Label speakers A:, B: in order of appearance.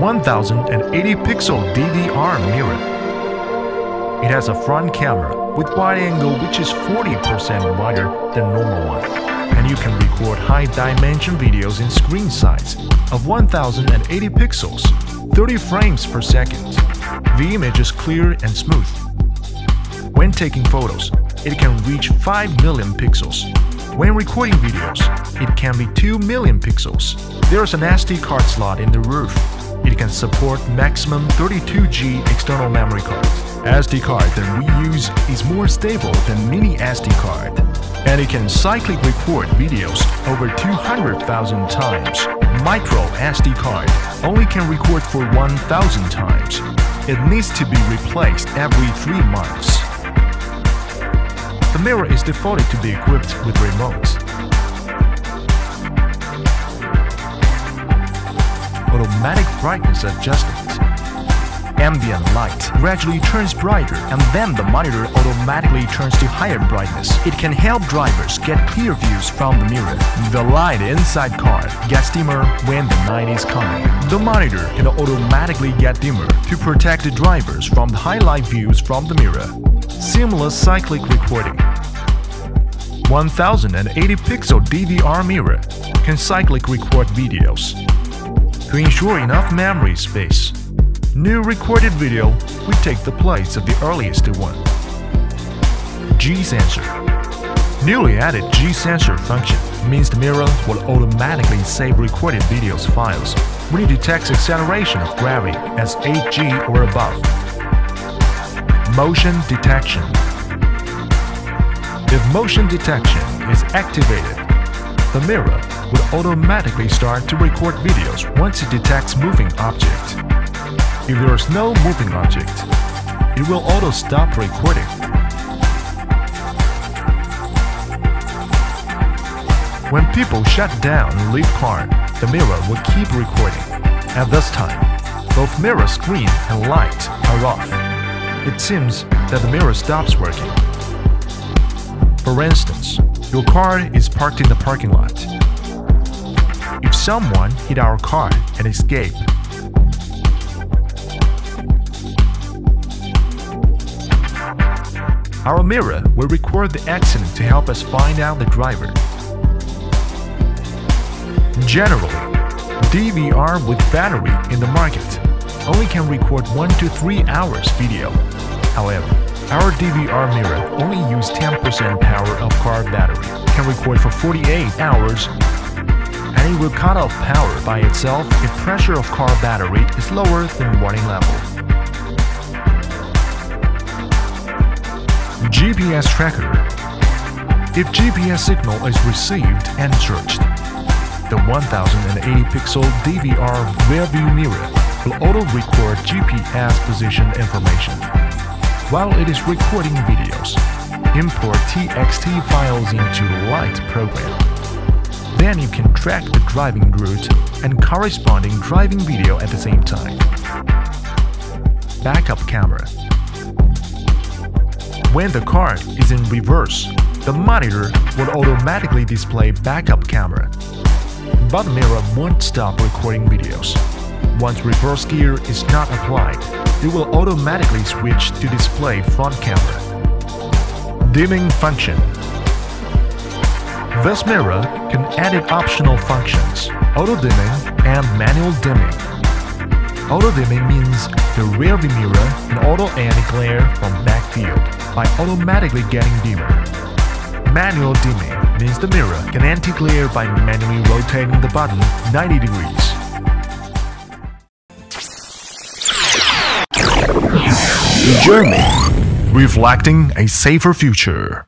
A: 1080 pixel DVR mirror. It has a front camera with wide angle which is 40% wider than normal one. And you can record high dimension videos in screen size of 1080 pixels, 30 frames per second. The image is clear and smooth. When taking photos, it can reach 5 million pixels. When recording videos, it can be 2 million pixels. There is an SD card slot in the roof. Can support maximum 32G external memory cards. SD card that we use is more stable than mini SD card. And it can cyclic record videos over 200,000 times. Micro SD card only can record for 1,000 times. It needs to be replaced every 3 months. The mirror is defaulted to be equipped with remote. Automatic brightness adjustment. Ambient light gradually turns brighter and then the monitor automatically turns to higher brightness. It can help drivers get clear views from the mirror. The light inside car gets dimmer when the night is coming. The monitor can automatically get dimmer to protect the drivers from the highlight views from the mirror. Seamless cyclic recording. 1080 pixel DVR mirror can cyclic record videos to ensure enough memory space. New recorded video will take the place of the earliest one. G-sensor Newly added G-sensor function means the mirror will automatically save recorded videos files when it detects acceleration of gravity as 8G or above. Motion detection If motion detection is activated, the mirror will automatically start to record videos once it detects moving object. If there is no moving object, it will auto stop recording. When people shut down and leave car, the mirror will keep recording. At this time, both mirror screen and light are off. It seems that the mirror stops working. For instance, your car is parked in the parking lot. Someone hit our car and escape, our mirror will record the accident to help us find out the driver. Generally, DVR with battery in the market only can record 1 to 3 hours video. However, our DVR mirror only uses 10% power of car battery, can record for 48 hours, and it will cut off power by itself if pressure of car battery is lower than warning level. GPS tracker If GPS signal is received and searched, the 1080 pixel DVR rearview mirror will auto-record GPS position information. While it is recording videos, import TXT files into Light program. Then you can track the driving route and corresponding driving video at the same time. Backup camera When the car is in reverse, the monitor will automatically display backup camera but mirror won't stop recording videos. Once reverse gear is not applied, it will automatically switch to display front camera. Dimming function This mirror can edit optional functions, auto-dimming and manual dimming. Auto-dimming means the rear view mirror can auto-end glare from backfield by automatically getting dimmer. Manual dimming means the mirror can anti-glare by manually rotating the button 90 degrees. German, reflecting a safer future.